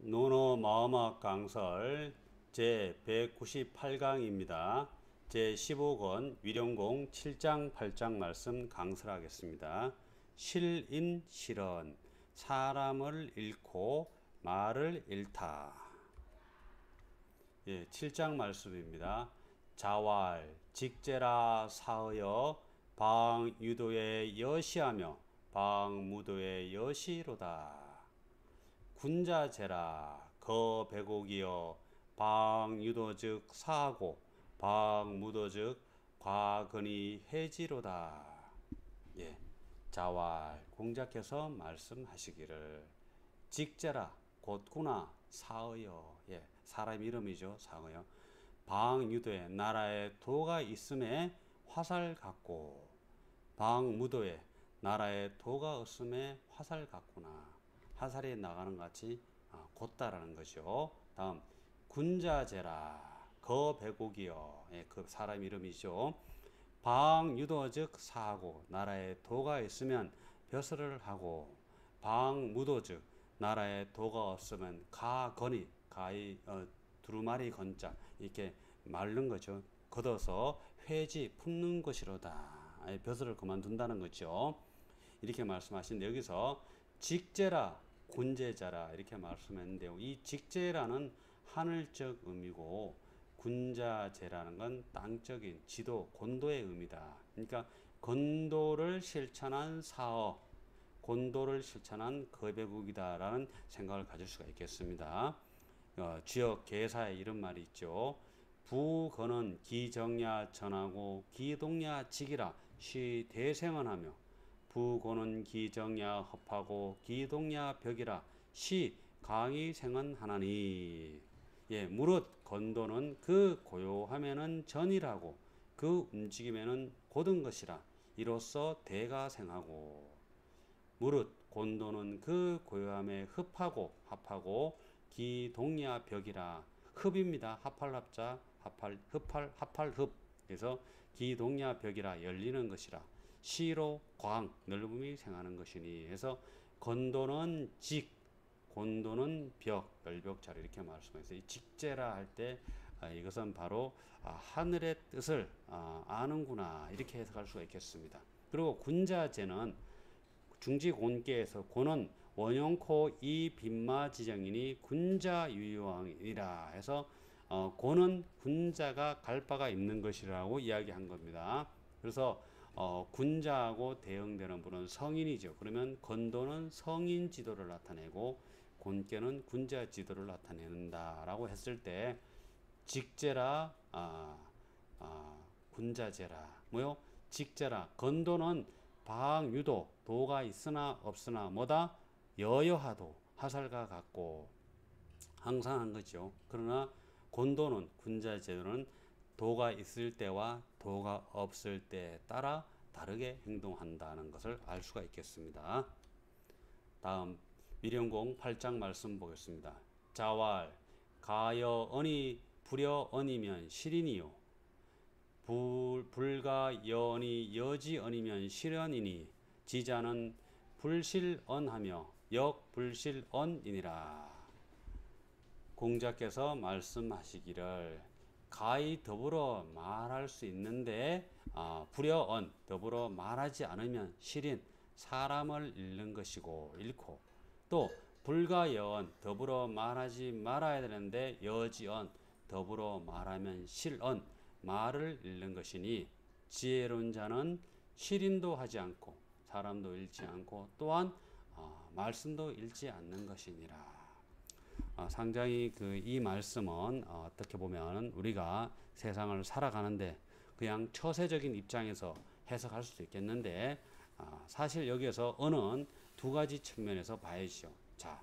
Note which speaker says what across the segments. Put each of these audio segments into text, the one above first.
Speaker 1: 노노 마음학 강설 제 198강입니다. 제 15권 위령공 7장 8장 말씀 강설하겠습니다. 실인 실언 사람을 잃고 말을 잃다. 예, 7장 말씀입니다. 자왈 직제라 사하여 방유도의 여시하며 방무도의 여시로다. 군자제라 거배곡이여 방유도즉 사하고 방무도즉 과근이 해지로다. 예, 자왈 공자께서 말씀하시기를 직제라 곧구나 사의여. 예, 사람 이름이죠 사의여. 방유도에 나라에 도가 있음에 화살 같고 방무도에 나라에 도가 없음에 화살 같구나 화살이 나가는 것 같이 아, 곧다라는 것이요. 다음 군자제라 거배곡이요. 예, 그 사람 이름이죠. 방유도 즉 사하고 나라에 도가 있으면 벼슬을 하고 방무도 즉 나라에 도가 없으면 가건이 가이 어, 두루마리 건자 이렇게 말른 거죠. 걷어서 회지 품는 것이로다. 벼슬을 그만둔다는 거죠. 이렇게 말씀하시는데 여기서 직제라 군제자라 이렇게 말씀했는데요. 이 직제라는 하늘적 의미고 군자제라는 건 땅적인 지도, 곤도의 의미다. 그러니까 건도를 실천한 사업, 곤도를 실천한 거배국이다라는 생각을 가질 수가 있겠습니다. 어, 지역 개사에 이런 말이 있죠. 부건은 기정야 전하고 기동야 직이라 시 대생언하며 부고는 기정야 하고 기동야 벽이라 시 강이 생은 하나니. 예 무릇 건도는 그 고요함에는 전이라고 그 움직임에는 고든 것이라 이로써 대가 생하고. 무릇 곤도는 그 고요함에 흡하고 합하고 기동야 벽이라 흡입니다. 합할합자 합할 흡할 합할 흡. 그래서 기동야 벽이라 열리는 것이라 시로 광 넓음이 생하는 것이니 해서 건도는 직 곤도는 벽 열벽자리 이렇게 말씀했어요. 직제라 할때 아, 이것은 바로 아, 하늘의 뜻을 아, 아는구나 이렇게 해석할 수가 있겠습니다. 그리고 군자제는 중지곤계에서 고는 원용코 이 빈마 지정이니 군자 유유왕이라 해서 어, 고는 군자가 갈 바가 있는 것이라고 이야기한 겁니다. 그래서 어, 군자하고 대응되는 분은 성인이죠. 그러면 건도는 성인 지도를 나타내고 곤께는 군자 지도를 나타낸다라고 했을 때 직제라 아, 아, 군자제라 뭐요? 직제라 건도는 방유도 도가 있으나 없으나 뭐다 여여하도 하살과 같고 항상 한 거죠. 그러나 곤도는 군자제도는 도가 있을 때와 도가 없을 때에 따라 다르게 행동한다는 것을 알 수가 있겠습니다. 다음 미령공 8장 말씀 보겠습니다. 자왈 가여 언이 불여 언이면 실인이요 불, 불가 여언이 여지 언이면 실언이니 지자는 불실언하며 역불실언이니라 공자께서 말씀하시기를 가히 더불어 말할 수 있는데 아, 불여언 더불어 말하지 않으면 실인 사람을 잃는 것이고 잃고 또 불가여언 더불어 말하지 말아야 되는데 여지언 더불어 말하면 실언 말을 잃는 것이니 지혜로운 자는 실인도 하지 않고 사람도 잃지 않고 또한 어, 말씀도 잃지 않는 것이니라. 어, 상당히 그 이 말씀은 어, 떻게 보면 우리가 세상을 살아가는데 그냥 처세적인 입장에서 해석할 수도 있겠는데 어, 사실 여기에서 언은 두 가지 측면에서 봐야죠. 자,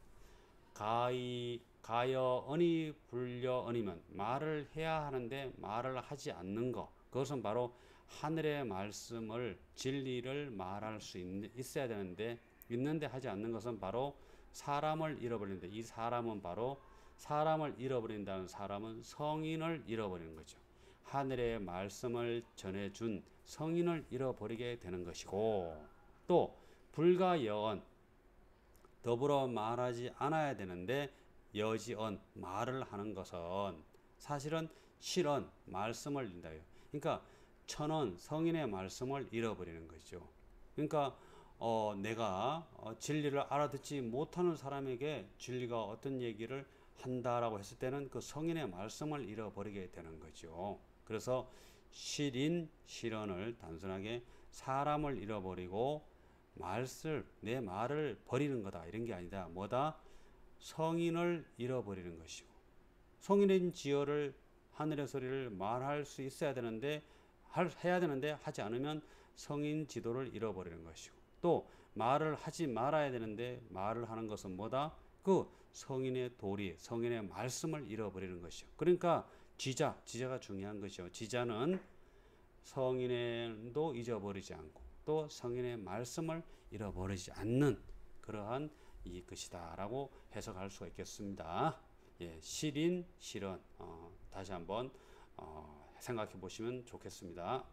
Speaker 1: 가이 가여 언이 불려 언이면 말을 해야 하는데 말을 하지 않는 것 그것은 바로 하늘의 말씀을 진리를 말할 수 있, 있어야 되는데 있는데 하지 않는 것은 바로 사람을 잃어버리는데 이 사람은 바로 사람을 잃어버린다는 사람은 성인을 잃어버리는 거죠. 하늘의 말씀을 전해준 성인을 잃어버리게 되는 것이고 또 불과 여언 더불어 말하지 않아야 되는데 여지언 말을 하는 것은 사실은 실언 말씀을 잃는다요. 그러니까 천원 성인의 말씀을 잃어버리는 거죠. 그러니까 어, 내가 어, 진리를 알아듣지 못하는 사람에게 진리가 어떤 얘기를 한다라고 했을 때는 그 성인의 말씀을 잃어버리게 되는 거죠. 그래서 실인 실언을 단순하게 사람을 잃어버리고 말을 내 말을 버리는 거다 이런 게 아니다. 뭐다? 성인을 잃어버리는 것이고 성인인 지어를 하늘의 소리를 말할 수 있어야 되는데 할, 해야 되는데 하지 않으면 성인 지도를 잃어버리는 것이고 또 말을 하지 말아야 되는데 말을 하는 것은 뭐다? 그 성인의 도리, 성인의 말씀을 잃어버리는 것이요. 그러니까 지자, 지자가 중요한 것이요. 지자는 성인도 잊어버리지 않고 또 성인의 말씀을 잃어버리지 않는 그러한 이 것이다라고 해석할 수가 있겠습니다. 예, 실인, 실언 어, 다시 한번 어, 생각해 보시면 좋겠습니다.